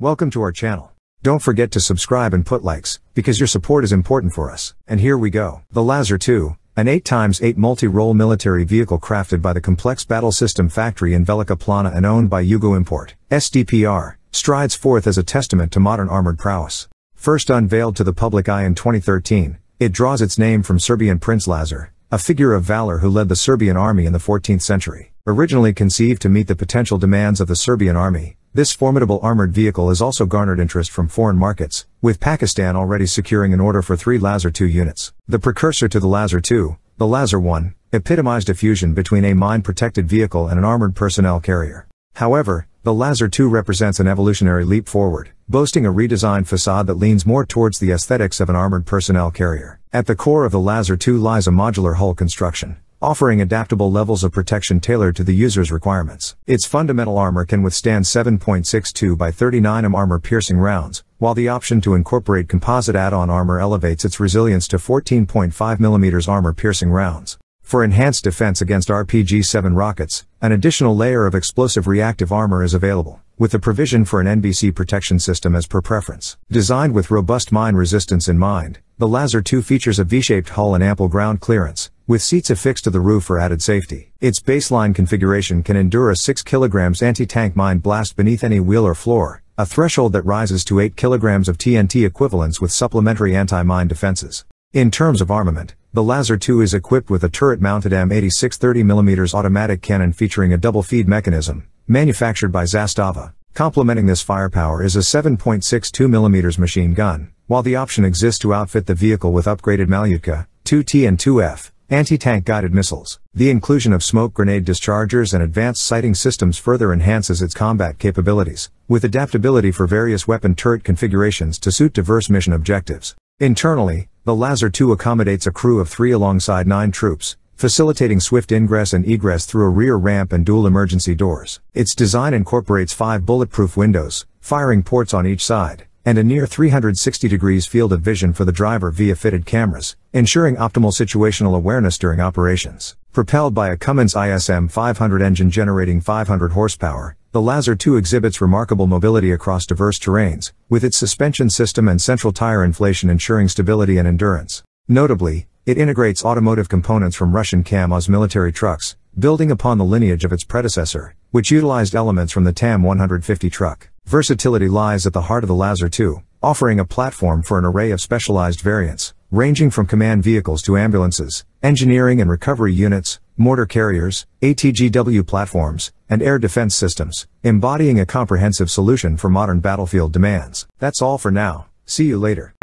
Welcome to our channel. Don't forget to subscribe and put likes, because your support is important for us. And here we go. The Lazar 2, an 8x8 multi-role military vehicle crafted by the Complex Battle System factory in Velika Plana and owned by Yugoimport, SDPR, strides forth as a testament to modern armored prowess. First unveiled to the public eye in 2013, it draws its name from Serbian Prince Lazar, a figure of valor who led the Serbian army in the 14th century. Originally conceived to meet the potential demands of the Serbian army, this formidable armored vehicle has also garnered interest from foreign markets, with Pakistan already securing an order for three Lazar 2 units. The precursor to the Lazar 2, the Lazar 1, epitomized a fusion between a mine-protected vehicle and an armored personnel carrier. However, the Lazar 2 represents an evolutionary leap forward, boasting a redesigned facade that leans more towards the aesthetics of an armored personnel carrier. At the core of the Lazar 2 lies a modular hull construction, offering adaptable levels of protection tailored to the user's requirements. Its fundamental armor can withstand 7.62 by 39 mm armor-piercing rounds, while the option to incorporate composite add-on armor elevates its resilience to 14.5 mm armor-piercing rounds. For enhanced defense against RPG-7 rockets, an additional layer of explosive reactive armor is available, with the provision for an NBC protection system as per preference. Designed with robust mine resistance in mind, the Lazar 2 features a V-shaped hull and ample ground clearance, with seats affixed to the roof for added safety. Its baseline configuration can endure a 6 kg anti-tank mine blast beneath any wheel or floor, a threshold that rises to 8 kg of TNT equivalents with supplementary anti-mine defenses. In terms of armament, the Lazar 2 is equipped with a turret-mounted M86 30mm automatic cannon featuring a double feed mechanism, manufactured by Zastava. Complementing this firepower is a 7.62mm machine gun, while the option exists to outfit the vehicle with upgraded Malyutka, 2T and 2F, anti-tank guided missiles. The inclusion of smoke grenade dischargers and advanced sighting systems further enhances its combat capabilities, with adaptability for various weapon turret configurations to suit diverse mission objectives. Internally, the Lazar 2 accommodates a crew of three alongside nine troops, facilitating swift ingress and egress through a rear ramp and dual emergency doors. Its design incorporates five bulletproof windows, firing ports on each side, and a near 360 degrees field of vision for the driver via fitted cameras, ensuring optimal situational awareness during operations. Propelled by a Cummins ISM 500 engine generating 500 horsepower, the Lazar 2 exhibits remarkable mobility across diverse terrains, with its suspension system and central tire inflation ensuring stability and endurance. Notably, it integrates automotive components from Russian KAMAZ military trucks, building upon the lineage of its predecessor, which utilized elements from the TAM 150 truck. Versatility lies at the heart of the Lazar 2, offering a platform for an array of specialized variants, ranging from command vehicles to ambulances, engineering and recovery units, mortar carriers, ATGW platforms, and air defense systems, embodying a comprehensive solution for modern battlefield demands. That's all for now, see you later.